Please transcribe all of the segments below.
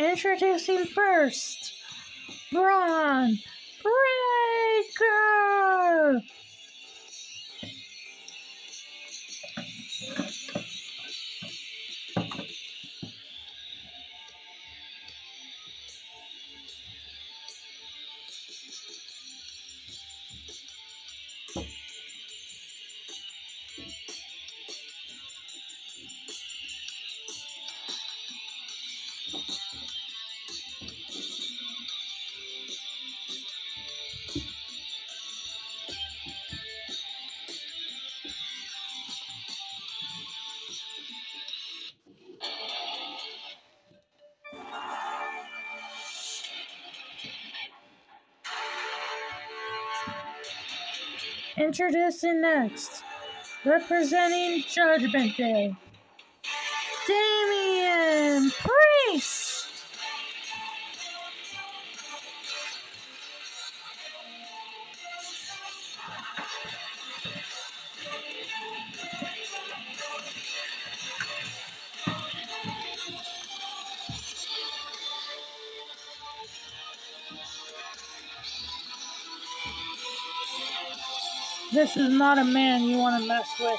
Introducing first, Bron Breakker! Introducing next, representing Judgment Day, Damian Priest! This is not a man you want to mess with.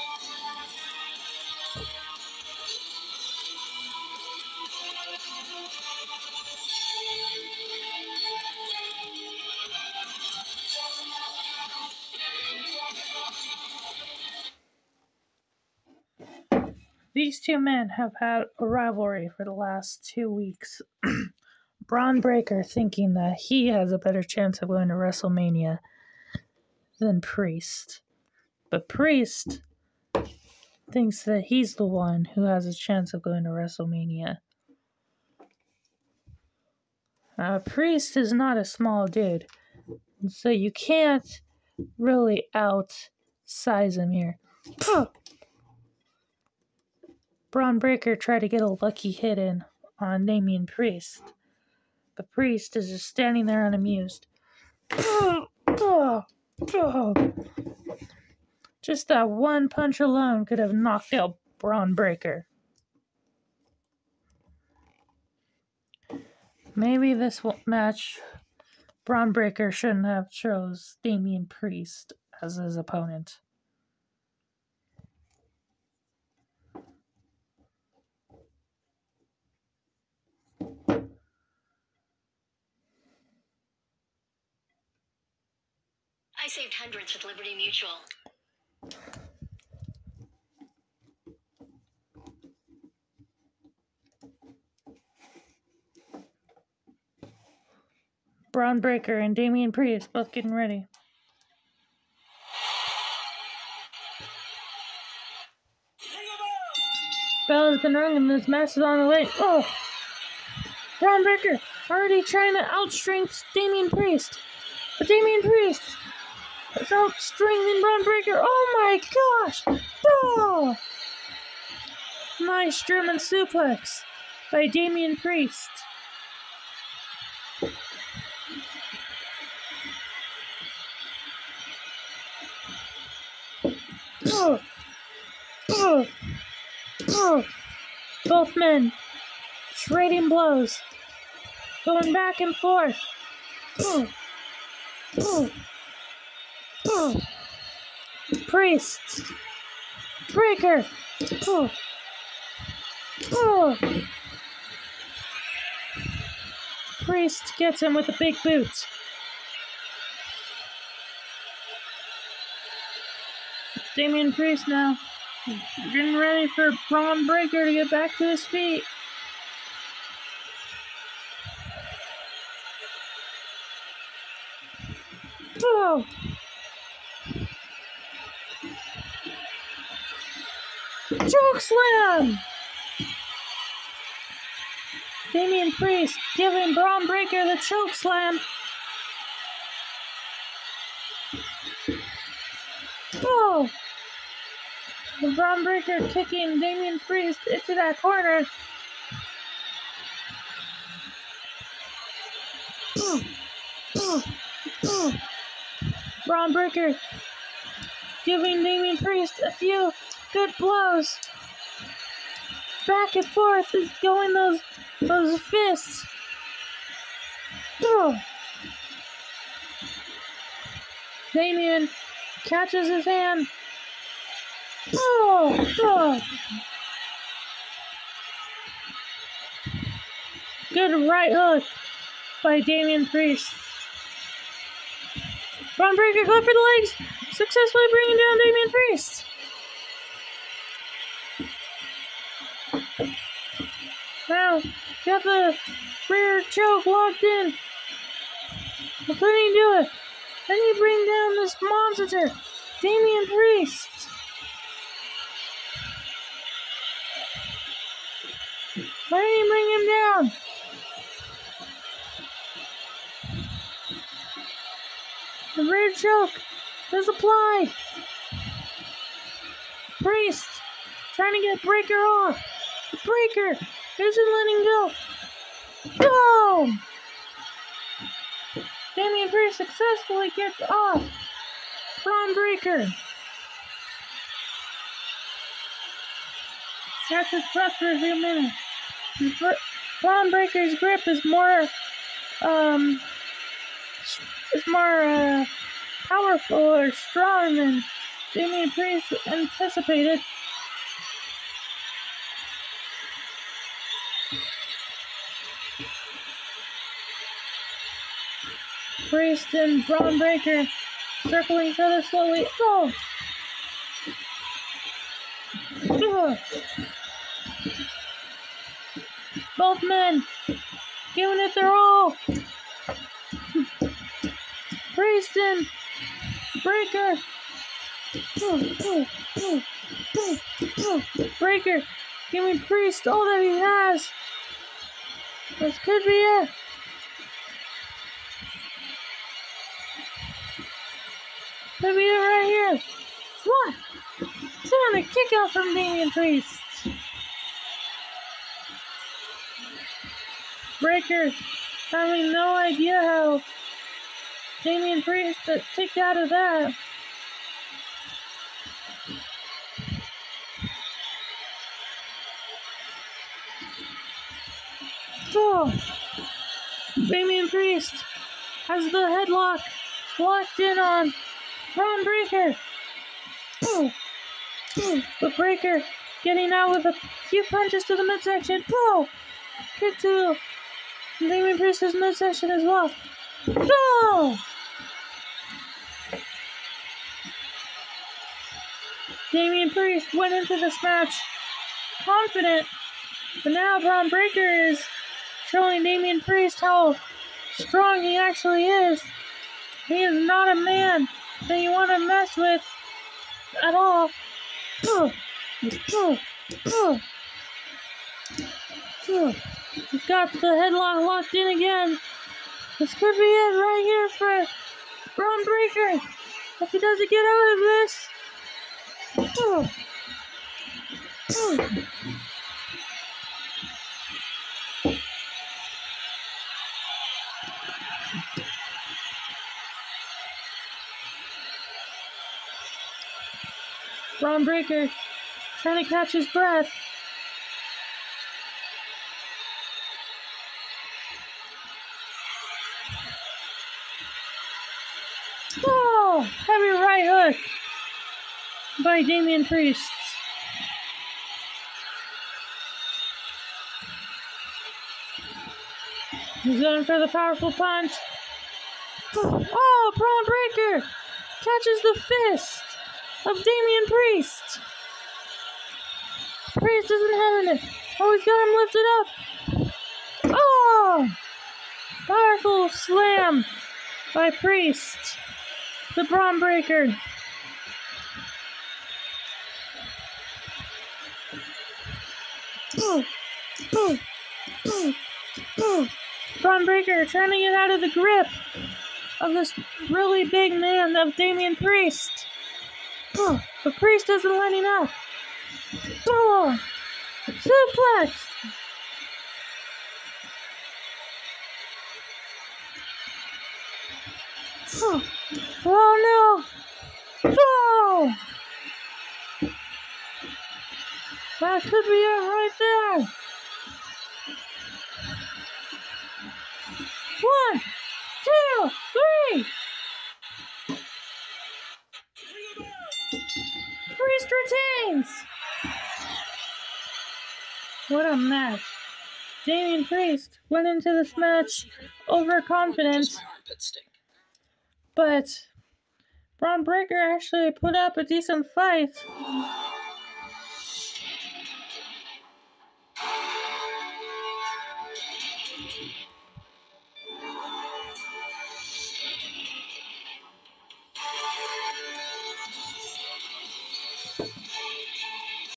These two men have had a rivalry for the last two weeks. Bron Breakker thinking that he has a better chance of going to WrestleMania than Priest. But Priest thinks that he's the one who has a chance of going to WrestleMania. Uh, Priest is not a small dude, so you can't really outsize him here. Bron Breakker tried to get a lucky hit in on Damian Priest, but Priest is just standing there unamused. Just that one punch alone could have knocked out Bron Breakker. Maybe this match, Bron Breakker shouldn't have chose Damian Priest as his opponent. Saved hundreds with Liberty Mutual. Bron Breakker and Damian Priest both getting ready. Bell has been rung and this match is on the way. Oh! Bron Breakker already trying to outstrength Damian Priest. But Damian Priest is outstrengthening Bron Breakker. Oh my gosh! Oh! Nice German suplex by Damian Priest. Oh. Oh. Oh. Both men trading blows, going back and forth. Priest. Breakker. Oh. Oh. Priest gets him with a big boot. Damian Priest now. Getting ready for Bron Breakker to get back to his feet. Oh! Choke slam! Damian Priest giving Bron Breakker the choke slam. Oh! The Bron Breakker kicking Damian Priest into that corner. Oh, oh, oh. Bron Breakker giving Damian Priest a few good blows. Back and forth is going those those fists. Oh. Damian catches his hand. Oh, oh. Good right hook by Damian Priest. Bron Breakker go for the legs, successfully bringing down Damian Priest. Now, got the rear choke locked in. But couldn't he do it? Then you bring down this monster, Damian Priest. Why didn't he bring him down? The rear choke is applied. Priest trying to get Breakker off. Breakker! isn't letting go. Boom! Damian Priest successfully gets off. Bron Breakker. Catch his breath for a few minutes. Bron Breakker's grip is more, um, is more uh, powerful or strong than Damian Priest anticipated. Priest and Bron Breakker circling each other slowly. Oh! Ugh. Both men giving it their all. Priest and Breakker. Give me Priest all that he has. This could be it. Could be it right here. What? Sit on a kick out from Damian Priest. Breakker having no idea how Damian Priest kicked out of that. Oh, Damian Priest has the headlock locked in on Bron Breakker. But Breakker getting out with a few punches to the midsection. Oh, kick to Damian Priest's midsection as well. Oh! Damian Priest went into this match confident, but now Bron Breakker is showing Damian Priest how strong he actually is. He is not a man that you want to mess with at all. He's got the headlock locked in again. This could be it right here for Bron Breakker. If he doesn't get out of this. Oh. Breakker trying to catch his breath. Oh, heavy right hook by Damian Priest. He's going for the powerful punch. Oh, Bron Breakker catches the fist of Damian Priest. Priest isn't having it. Oh, he's got him lifted up. Oh! Powerful slam by Priest. The Bron Breakker. Ooh. Bron Breakker trying to get out of the grip of this really big man of Damian Priest. The priest isn't letting up. Oh, suplex. Oh no. Oh. That should be it right there. One, two, three. Priest retains. What a match. Damian Priest went into this match overconfident. But Bron Breakker actually put up a decent fight.